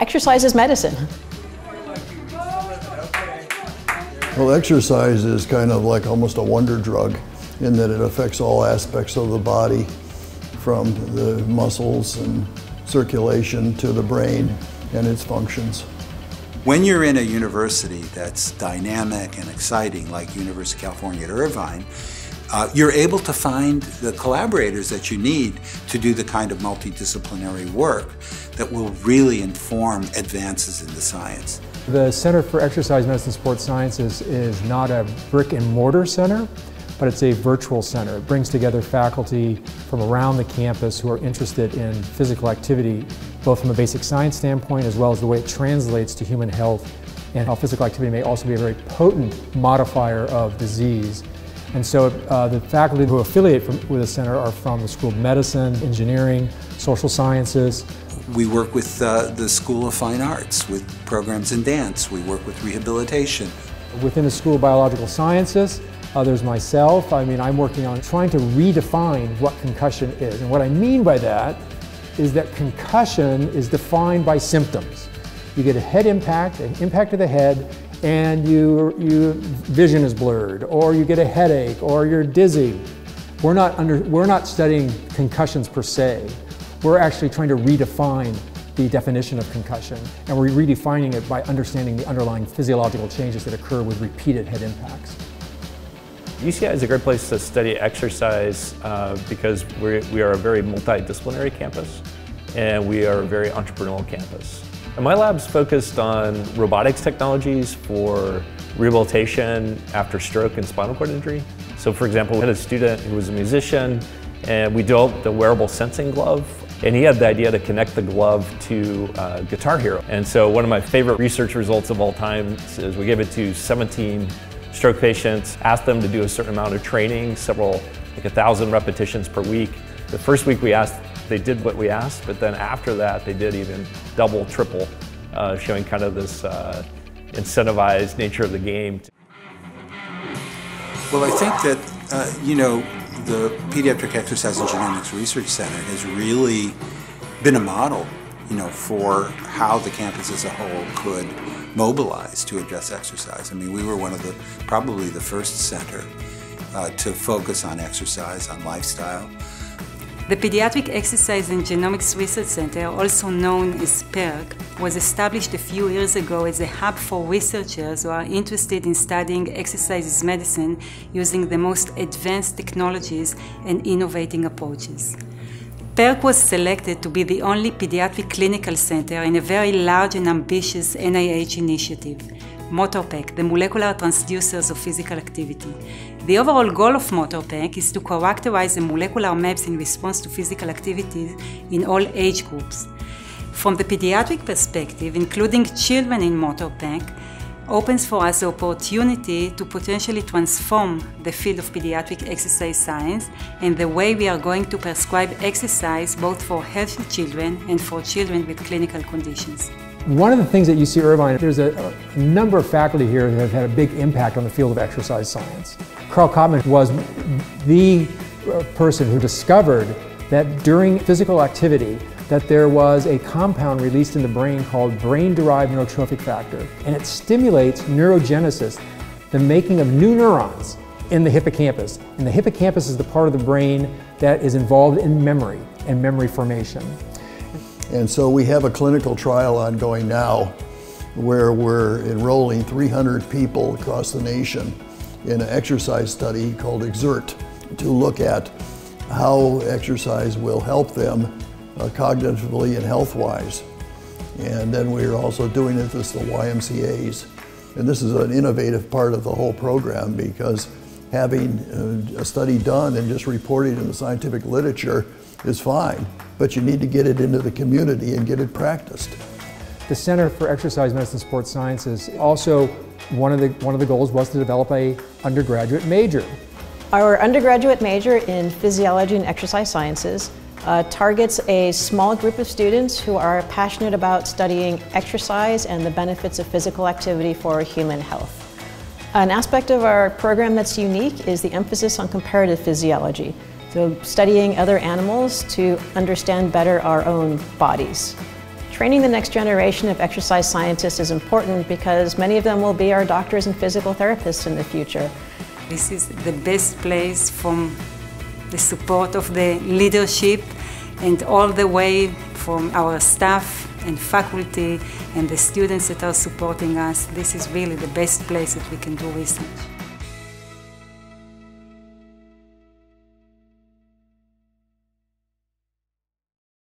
exercise is medicine. Well, exercise is kind of like almost a wonder drug in that it affects all aspects of the body from the muscles and circulation to the brain and its functions. When you're in a university that's dynamic and exciting, like University of California at Irvine, uh, you're able to find the collaborators that you need to do the kind of multidisciplinary work that will really inform advances in the science. The Center for Exercise Medicine Sports Sciences is not a brick and mortar center, but it's a virtual center. It brings together faculty from around the campus who are interested in physical activity, both from a basic science standpoint as well as the way it translates to human health and how physical activity may also be a very potent modifier of disease. And so uh, the faculty who affiliate from, with the center are from the School of Medicine, Engineering, Social Sciences. We work with uh, the School of Fine Arts, with programs in dance. We work with rehabilitation. Within the School of Biological Sciences, uh, there's myself. I mean, I'm working on trying to redefine what concussion is. And what I mean by that is that concussion is defined by symptoms. You get a head impact, an impact to the head, and you, you vision is blurred, or you get a headache, or you're dizzy. We're not, under, we're not studying concussions per se. We're actually trying to redefine the definition of concussion, and we're redefining it by understanding the underlying physiological changes that occur with repeated head impacts. UCI is a great place to study exercise uh, because we're, we are a very multidisciplinary campus and we are a very entrepreneurial campus. And my lab's focused on robotics technologies for rehabilitation after stroke and spinal cord injury. So for example, we had a student who was a musician and we developed the wearable sensing glove and he had the idea to connect the glove to uh, Guitar Hero. And so one of my favorite research results of all time is we gave it to 17 stroke patients, asked them to do a certain amount of training, several, like a thousand repetitions per week. The first week we asked, they did what we asked, but then after that they did even double, triple, uh, showing kind of this uh, incentivized nature of the game. Well, I think that, uh, you know, the Pediatric Exercise and Genomics Research Center has really been a model, you know, for how the campus as a whole could mobilize to address exercise. I mean, we were one of the, probably the first center uh, to focus on exercise, on lifestyle. The Pediatric Exercise and Genomics Research Center, also known as PERC, was established a few years ago as a hub for researchers who are interested in studying exercise medicine using the most advanced technologies and innovating approaches. PERC was selected to be the only pediatric clinical center in a very large and ambitious NIH initiative, MoTrPAC, the molecular transducers of physical activity. The overall goal of MoTrPAC is to characterize the molecular maps in response to physical activities in all age groups. From the pediatric perspective, including children in MoTrPAC, opens for us the opportunity to potentially transform the field of pediatric exercise science and the way we are going to prescribe exercise both for healthy children and for children with clinical conditions. One of the things at UC Irvine, there's a, a, number of faculty here that have had a big impact on the field of exercise science. Carl Cotman was the uh, person who discovered that during physical activity, that there was a compound released in the brain called brain-derived neurotrophic factor, and it stimulates neurogenesis, the making of new neurons in the hippocampus. And the hippocampus is the part of the brain that is involved in memory and memory formation. And so we have a clinical trial ongoing now where we're enrolling 300 people across the nation in an exercise study called EXERT to look at how exercise will help them uh, cognitively and health-wise. And then we're also doing it with the YMCAs. And this is an innovative part of the whole program because having uh, a study done and just reported in the scientific literature is fine but you need to get it into the community and get it practiced. The Center for Exercise Medicine Sports Sciences also one of the one of the goals was to develop a undergraduate major. Our undergraduate major in physiology and exercise sciences uh, targets a small group of students who are passionate about studying exercise and the benefits of physical activity for human health. An aspect of our program that's unique is the emphasis on comparative physiology. So studying other animals to understand better our own bodies. Training the next generation of exercise scientists is important because many of them will be our doctors and physical therapists in the future. This is the best place from the support of the leadership and all the way from our staff and faculty and the students that are supporting us. This is really the best place that we can do research.